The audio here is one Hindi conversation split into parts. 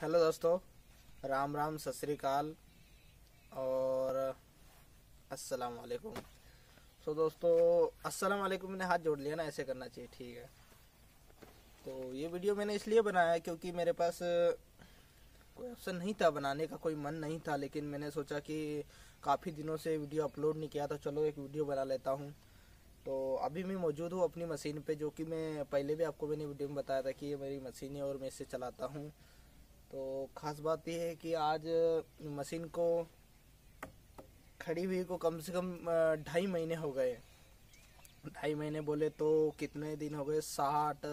हेलो दोस्तों, राम राम सत श्रीकाल और अस्सलाम वालेकुम तो दोस्तों अस्सलाम वालेकुम मैंने हाथ जोड़ लिया ना, ऐसे करना चाहिए, ठीक है। तो ये वीडियो मैंने इसलिए बनाया क्योंकि मेरे पास कोई ऑप्शन नहीं था बनाने का, कोई मन नहीं था, लेकिन मैंने सोचा कि काफ़ी दिनों से वीडियो अपलोड नहीं किया तो चलो एक वीडियो बना लेता हूँ। तो अभी मैं मौजूद हूँ अपनी मशीन पे, जो कि मैं पहले भी आपको मैंने वीडियो में बताया था कि ये मेरी मशीन है और मैं इसे चलाता हूँ। तो ख़ास बात यह है कि आज मशीन को, खड़ी हुई को कम से कम ढाई महीने हो गए। ढाई महीने बोले तो कितने दिन हो गए? साठ,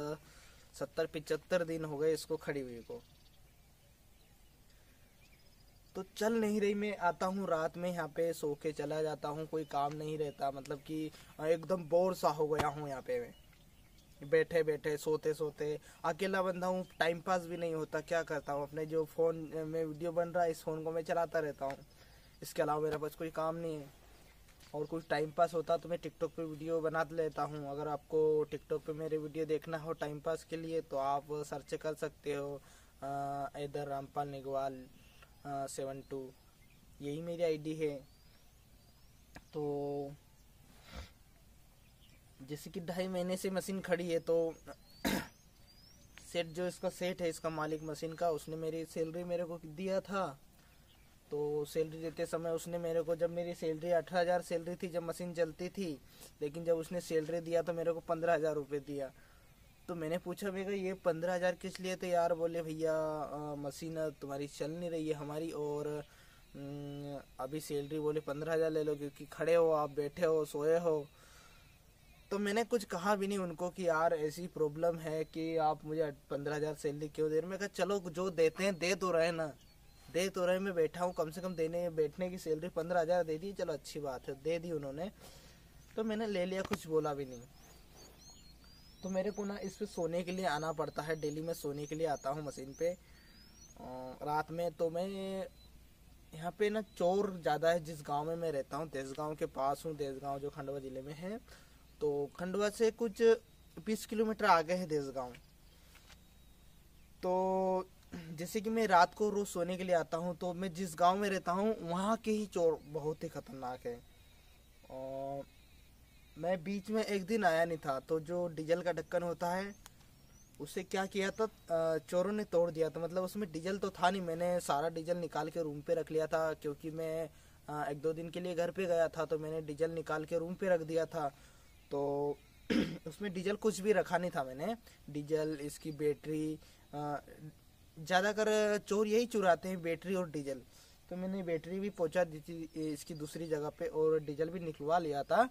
सत्तर, पिचहत्तर दिन हो गए इसको खड़ी हुई को। तो चल नहीं रही, मैं आता हूँ रात में यहाँ पे सो के चला जाता हूँ, कोई काम नहीं रहता मतलब कि एकदम बोर सा हो गया हूँ यहाँ पे मैं। बैठे बैठे, सोते सोते, अकेला बंदा हूँ टाइम पास भी नहीं होता, क्या करता हूँ? अपने जो फ़ोन में वीडियो बन रहा है, इस फ़ोन को मैं चलाता रहता हूँ। इसके अलावा मेरे पास कोई काम नहीं है। और कुछ टाइम पास होता तो मैं टिकटॉक पे वीडियो बना लेता हूँ। अगर आपको टिकटॉक पे मेरे वीडियो देखना हो टाइम पास के लिए तो आप सर्च कर सकते हो इधर रामपाल निगवाल सेवन टू यही मेरी आईडी है। तो जैसे कि ढाई महीने से मशीन खड़ी है तो सेट जो इसका सेट है, इसका मालिक मशीन का, उसने मेरी सैलरी मेरे को दिया था। तो सैलरी देते समय उसने मेरे को, जब मेरी सैलरी अठारह हज़ार सैलरी थी, जब मशीन चलती थी, लेकिन जब उसने सैलरी दिया तो मेरे को पंद्रह हज़ार रुपये दिया। तो मैंने पूछा, भैया, ये पंद्रह हज़ार किस लिए? तो यार बोले, भैया मशीन तुम्हारी चल नहीं रही है हमारी, और अभी सैलरी बोले, पंद्रह हज़ार ले लो, क्योंकि खड़े हो आप, बैठे हो, सोए हो। तो मैंने कुछ कहा भी नहीं उनको कि यार ऐसी प्रॉब्लम है कि आप मुझे पंद्रह हज़ार सैलरी क्यों दे रहे मैं कहा, चलो, जो देते हैं, दे तो रहे ना। दे तो रहे मैं बैठा हूँ, कम से कम देने, बैठने की सैलरी पंद्रह हज़ार दे दी, चलो, अच्छी बात है, दे दी उन्होंने। तो मैंने ले लिया, कुछ बोला भी नहीं। तो मेरे को ना इस पे सोने के लिए आना पड़ता है, डेली मैं सोने के लिए आता हूँ मशीन पे। रात में तो मैं यहाँ पे ना चोर ज़्यादा है, जिस गाँव में मैं रहता हूँ गाँव के पास हूँ गाँव जो खंडवा ज़िले में है। तो खंडवा से कुछ बीस किलोमीटर आगे है देश गाँव तो जैसे कि मैं रात को रोज़ सोने के लिए आता हूँ तो मैं जिस गाँव में रहता हूँ, वहाँ के ही चोर बहुत ही ख़तरनाक है। और मैं बीच में एक दिन आया नहीं था तो जो डीजल का ढक्कन होता है, उसे क्या किया था चोरों ने तोड़ दिया था। मतलब उसमें डीजल तो था नहीं, मैंने सारा डीजल निकाल के रूम पे रख लिया था, क्योंकि मैं एक दो दिन के लिए घर पे गया था तो मैंने डीजल निकाल के रूम पे रख दिया था। तो उसमें डीजल कुछ भी रखा नहीं था मैंने। डीजल, इसकी बैटरी ज़्यादातर चोर यही चुराते हैं बैटरी और डीजल। तो मैंने बैटरी भी पहुँचा दी थी इसकी दूसरी जगह पे और डीजल भी निकलवा लिया था।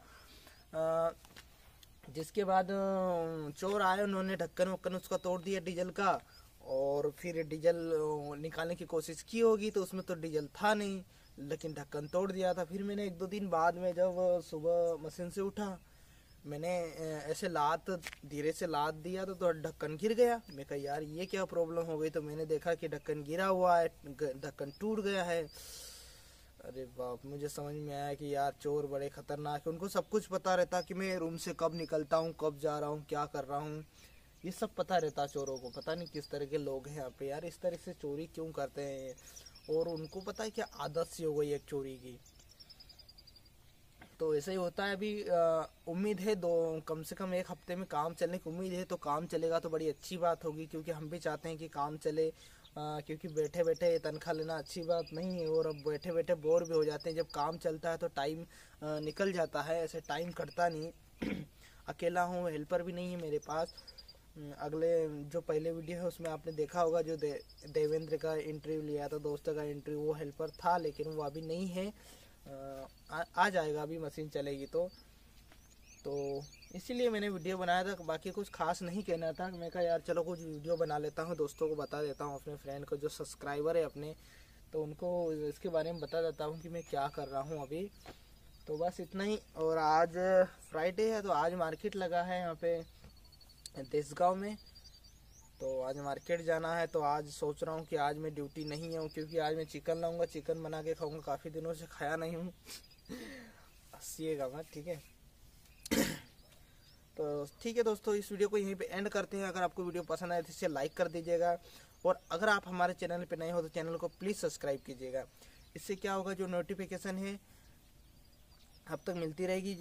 जिसके बाद चोर आए, उन्होंने ढक्कन वक्कन उसका तोड़ दिया डीजल का और फिर डीजल निकालने की कोशिश की होगी तो उसमें तो डीजल था नहीं, लेकिन ढक्कन तोड़ दिया था। फिर मैंने एक दो दिन बाद में जब सुबह मशीन से उठा मैंने ऐसे लात धीरे से लात दिया तो, तो ढक्कन गिर गया। मैं कहा यार ये क्या प्रॉब्लम हो गई? तो मैंने देखा कि ढक्कन गिरा हुआ है ढक्कन टूट गया है। अरे बाप मुझे समझ में आया कि यार चोर बड़े खतरनाक है। उनको सब कुछ पता रहता कि मैं रूम से कब निकलता हूँ कब जा रहा हूँ क्या कर रहा हूँ। ये सब पता रहता चोरों को। पता नहीं किस तरह के लोग हैं यहाँ पे। यार इस तरह से चोरी क्यों करते हैं? और उनको पता है क्या आदत सी हो गई एक चोरी की? तो ऐसे ही होता है। अभी उम्मीद है दो कम से कम एक हफ़्ते में काम चलने की उम्मीद है तो काम चलेगा तो बड़ी अच्छी बात होगी क्योंकि हम भी चाहते हैं कि काम चले आ, क्योंकि बैठे बैठे तनख्वाह लेना अच्छी बात नहीं है और अब बैठे बैठे बोर भी हो जाते हैं। जब काम चलता है तो टाइम निकल जाता है ऐसे टाइम कटता नहीं। अकेला हूँ हेल्पर भी नहीं है मेरे पास। अगले जो पहले वीडियो है उसमें आपने देखा होगा जो दे, देवेंद्र का इंटरव्यू लिया था दोस्तों का इंटरव्यू वो हेल्पर था लेकिन वो अभी नहीं है। आ, आ जाएगा अभी मशीन चलेगी तो। तो इसीलिए मैंने वीडियो बनाया था बाकी कुछ खास नहीं कहना था। मैं कहा यार चलो कुछ वीडियो बना लेता हूँ दोस्तों को बता देता हूँ अपने फ्रेंड को जो सब्सक्राइबर है अपने। तो उनको इसके बारे में बता देता हूँ कि मैं क्या कर रहा हूँ अभी। तो बस इतना ही और आज फ्राइडे है तो आज मार्केट लगा है यहाँ पे देसगांव में। आज मार्केट जाना है तो आज सोच रहा हूँ कि आज मैं ड्यूटी नहीं हूँ क्योंकि आज मैं चिकन लाऊँगा चिकन बना के खाऊँगा, काफ़ी दिनों से खाया नहीं हूँ। हंसीएगा मत, ठीक है? तो ठीक है दोस्तों, इस वीडियो को यहीं पे एंड करते हैं। अगर आपको वीडियो पसंद आए तो इसे लाइक कर दीजिएगा। और अगर आप हमारे चैनल पे नए हो तो चैनल को प्लीज़ सब्सक्राइब कीजिएगा। इससे क्या होगा, जो नोटिफिकेशन है, अब तक मिलती रहेगी।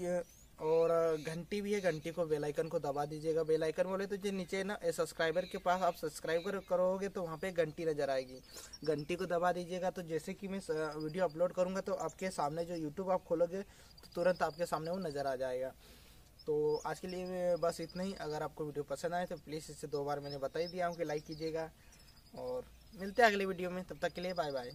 और घंटी भी है, घंटी को बेल आइकन को दबा दीजिएगा। बेल आइकन बोले तो जो नीचे ना सब्सक्राइबर के पास आप सब्सक्राइब कर, करोगे तो वहाँ पे घंटी नज़र आएगी। घंटी को दबा दीजिएगा तो जैसे कि मैं वीडियो अपलोड करूँगा तो आपके सामने जो यूट्यूब आप खोलोगे तो तुरंत आपके सामने वो नज़र आ जाएगा। तो आज के लिए बस इतना ही। अगर आपको वीडियो पसंद आए तो प्लीज़ इसे दो बार मैंने बता ही दिया हूँ कि लाइक कीजिएगा। और मिलते हैं अगले वीडियो में। तब तक के लिए बाय बाय